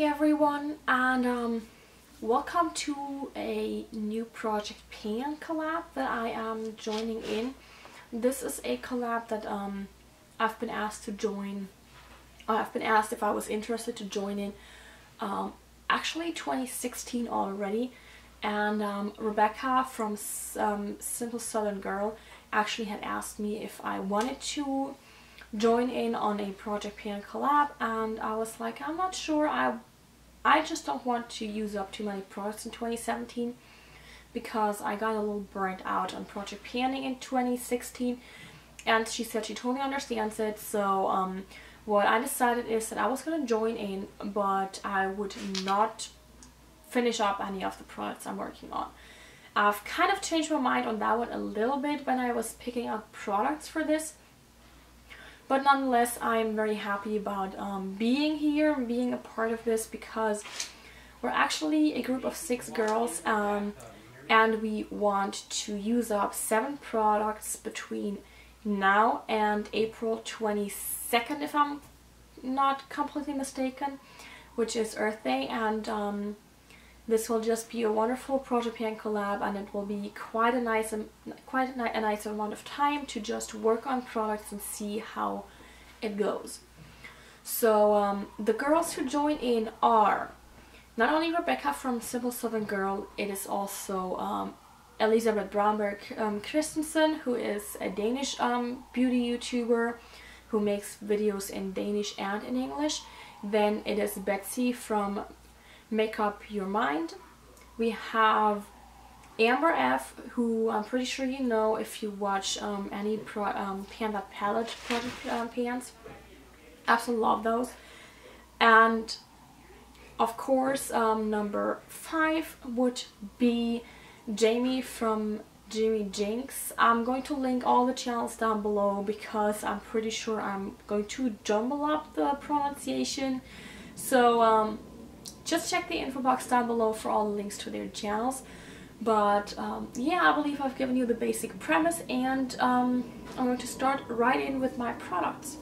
Everyone and um, welcome to a new Project Pan collab that I am joining in. This is a collab that um, I've been asked to join, I've been asked if I was interested to join in um, actually 2016 already and um, Rebekah from um, Simple Southern Girl actually had asked me if I wanted to join in on a Project Pan collab and I was like I'm not sure I I just don't want to use up too many products in 2017 because I got a little burnt out on Project Panning in 2016 and she said she totally understands it so um, what I decided is that I was going to join in but I would not finish up any of the products I'm working on. I've kind of changed my mind on that one a little bit when I was picking up products for this but nonetheless, I'm very happy about um, being here and being a part of this because we're actually a group of six girls um, and we want to use up seven products between now and April 22nd if I'm not completely mistaken which is Earth Day. And um, this will just be a wonderful Project Pan collab and it will be quite a nice quite a nice amount of time to just work on products and see how it goes. So um, the girls who join in are not only Rebekah from Simple Southern Girl, it is also um, Elisabeth Bromberg um, Christensen, who is a Danish um, beauty YouTuber who makes videos in Danish and in English. Then it is Betsy from Make Up Your Mind. We have Amber F, who I'm pretty sure you know if you watch um, any pro, um, Pan That Palette project um, pans. Absolutely love those. And of course, um, number five would be Jamie from JmeJinxx. I'm going to link all the channels down below because I'm pretty sure I'm going to jumble up the pronunciation. So um, just check the info box down below for all the links to their channels. But um, yeah, I believe I've given you the basic premise and um, I'm going to start right in with my products.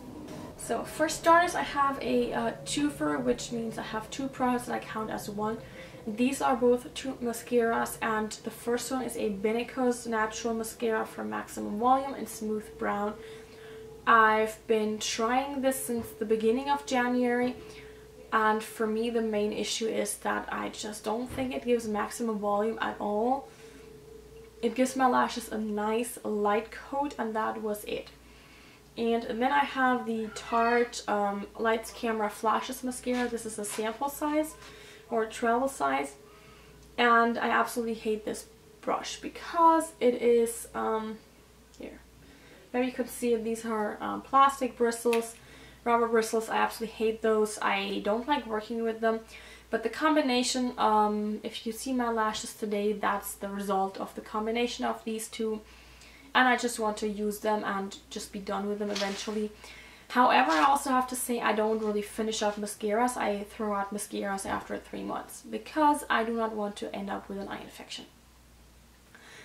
So for starters, I have a uh, twofer, which means I have two products that I count as one. These are both two mascaras and the first one is a Benecos Natural Mascara for Maximum Volume in Smooth Brown. I've been trying this since the beginning of January and for me the main issue is that I just don't think it gives maximum volume at all. It gives my lashes a nice light coat and that was it. And then I have the Tarte um, Lights Camera Flashes Mascara. This is a sample size or travel size. And I absolutely hate this brush because it is, um, here, maybe you can see these are um, plastic bristles rubber bristles. I absolutely hate those. I don't like working with them. But the combination, um, if you see my lashes today, that's the result of the combination of these two. And I just want to use them and just be done with them eventually. However, I also have to say I don't really finish off mascaras. I throw out mascaras after three months because I do not want to end up with an eye infection.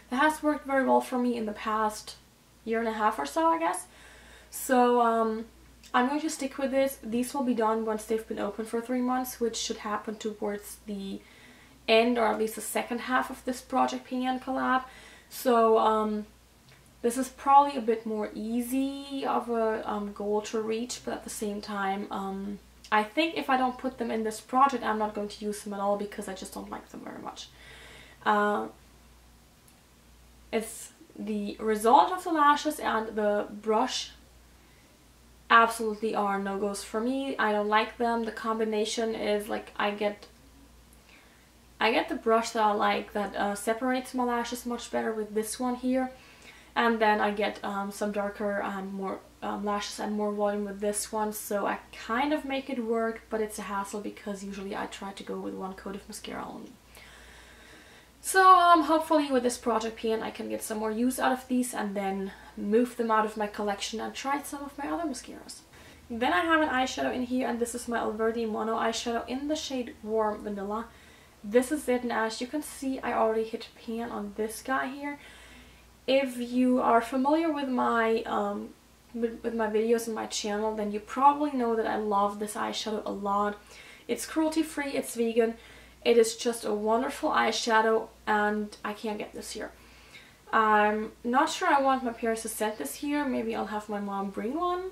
That has worked very well for me in the past year and a half or so, I guess. So, um, I'm going to stick with this. These will be done once they've been open for three months, which should happen towards the end or at least the second half of this Project Pan collab. So um, this is probably a bit more easy of a um, goal to reach, but at the same time, um, I think if I don't put them in this project, I'm not going to use them at all because I just don't like them very much. Uh, it's the result of the lashes and the brush absolutely are no-goes for me. I don't like them. The combination is like I get I get the brush that I like that uh, separates my lashes much better with this one here. And then I get um, some darker and more um, lashes and more volume with this one. So I kind of make it work, but it's a hassle because usually I try to go with one coat of mascara only. So um, hopefully with this Project Pan I can get some more use out of these and then move them out of my collection and try some of my other mascaras. Then I have an eyeshadow in here and this is my Alverde Mono eyeshadow in the shade Warm Vanilla. This is it and as you can see I already hit pan on this guy here. If you are familiar with my um, with, with my videos and my channel then you probably know that I love this eyeshadow a lot. It's cruelty free, it's vegan. It is just a wonderful eyeshadow and I can't get this here. I'm not sure I want my parents to send this here. Maybe I'll have my mom bring one.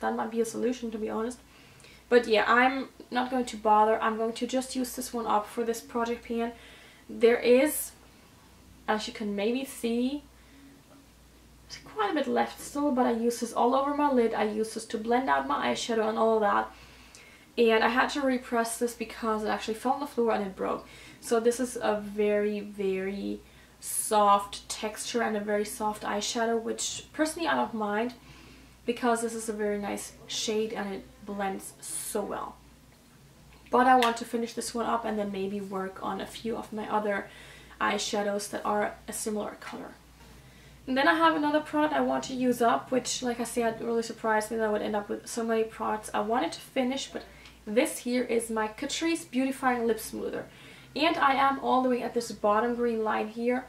That might be a solution to be honest. But yeah, I'm not going to bother. I'm going to just use this one up for this project pan. There is, as you can maybe see, quite a bit left still, but I use this all over my lid. I use this to blend out my eyeshadow and all that. And I had to repress this because it actually fell on the floor and it broke. So this is a very, very soft texture and a very soft eyeshadow, which personally I don't mind because this is a very nice shade and it blends so well. But I want to finish this one up and then maybe work on a few of my other eyeshadows that are a similar color. And then I have another product I want to use up, which like I said, really surprised me that I would end up with so many products I wanted to finish, but this here is my Catrice Beautifying Lip Smoother. And I am all the way at this bottom green line here.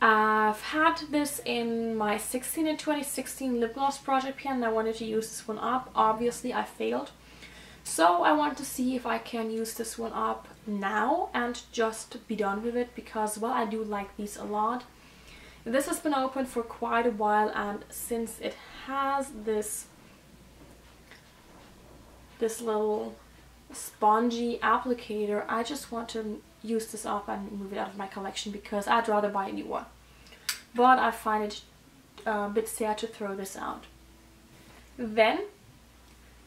I've had this in my 16 and 2016 lip gloss project pan and I wanted to use this one up. Obviously I failed. So I want to see if I can use this one up now and just be done with it because well I do like these a lot. This has been open for quite a while and since it has this this little spongy applicator, I just want to use this up and move it out of my collection because I'd rather buy a new one. But I find it uh, a bit sad to throw this out. Then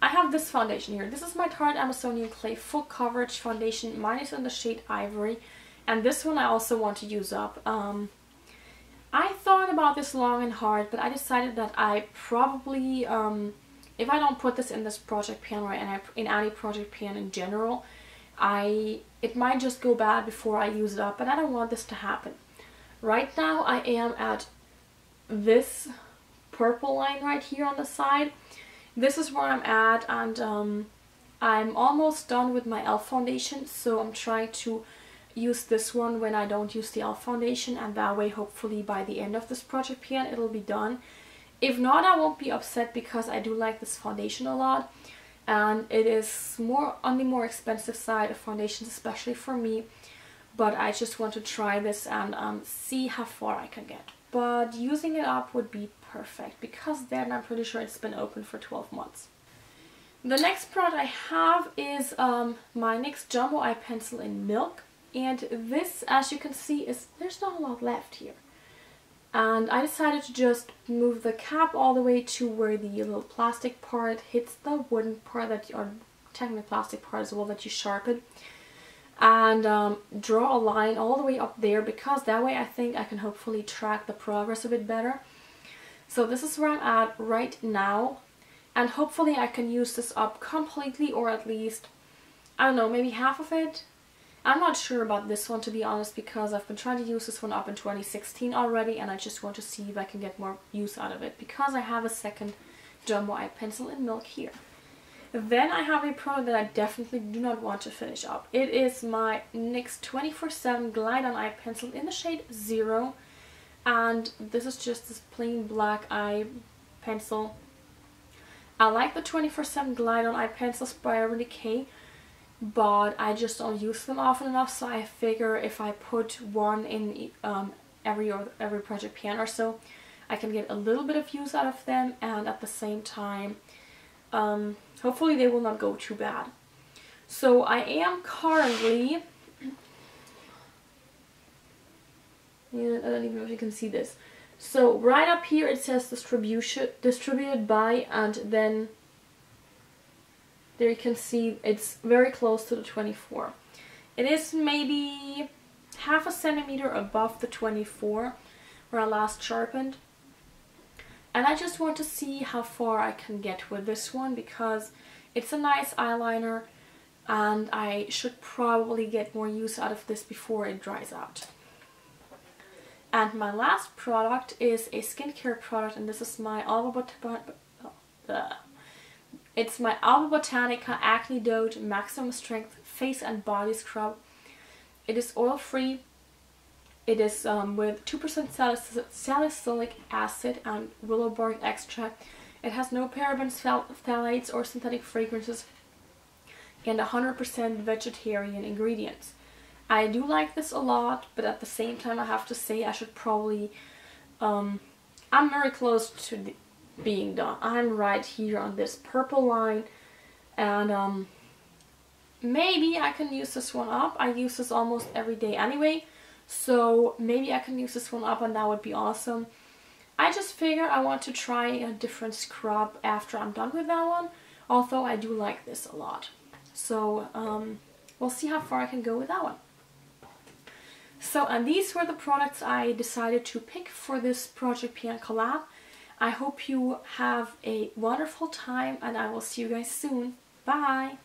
I have this foundation here. This is my Tarte Amazonian Clay Full Coverage Foundation. Mine is in the shade Ivory. And this one I also want to use up. Um, I thought about this long and hard, but I decided that I probably, um, if I don't put this in this project pan or in, in any project pan in general, I it might just go bad before I use it up, and I don't want this to happen. Right now I am at this purple line right here on the side. This is where I'm at, and um, I'm almost done with my e.l.f. foundation, so I'm trying to use this one when I don't use the e.l.f. foundation and that way hopefully by the end of this project pan it'll be done. If not I won't be upset because I do like this foundation a lot and it is more on the more expensive side of foundations especially for me but I just want to try this and um, see how far I can get. But using it up would be perfect because then I'm pretty sure it's been open for 12 months. The next product I have is um, my NYX Jumbo Eye Pencil in Milk. And this, as you can see, is there's not a lot left here. And I decided to just move the cap all the way to where the little plastic part hits the wooden part that, or technically plastic part as well that you sharpen. And um, draw a line all the way up there because that way I think I can hopefully track the progress a bit better. So this is where I'm at right now. And hopefully I can use this up completely or at least, I don't know, maybe half of it I'm not sure about this one to be honest because I've been trying to use this one up in 2016 already and I just want to see if I can get more use out of it because I have a second Jumbo Eye Pencil in Milk here. Then I have a product that I definitely do not want to finish up. It is my NYX 24-7 Glide On Eye Pencil in the shade Zero. And this is just this plain black eye pencil. I like the 24-7 Glide On Eye Pencils by Urban Decay but I just don't use them often enough so I figure if I put one in um, every or every project pan or so I can get a little bit of use out of them and at the same time um, hopefully they will not go too bad. So I am currently yeah, I don't even know if you can see this. So right up here it says distribution distributed by and then there you can see it's very close to the 24. It is maybe half a centimeter above the 24 where I last sharpened. And I just want to see how far I can get with this one because it's a nice eyeliner and I should probably get more use out of this before it dries out. And my last product is a skincare product and this is my Alba Bot it's my Alba Botanica AcneDote Maximum Strength Face and Body Scrub. It is oil-free. It is um, with 2% salicylic acid and willow bark extract. It has no parabens, phthalates, or synthetic fragrances. and 100% vegetarian ingredients. I do like this a lot, but at the same time I have to say I should probably, um, I'm very close to being done. I'm right here on this purple line and um, maybe I can use this one up. I use this almost every day anyway, so maybe I can use this one up and that would be awesome. I just figured I want to try a different scrub after I'm done with that one, although I do like this a lot. So um, we'll see how far I can go with that one. So, and these were the products I decided to pick for this Project Pan collab. I hope you have a wonderful time and I will see you guys soon. Bye!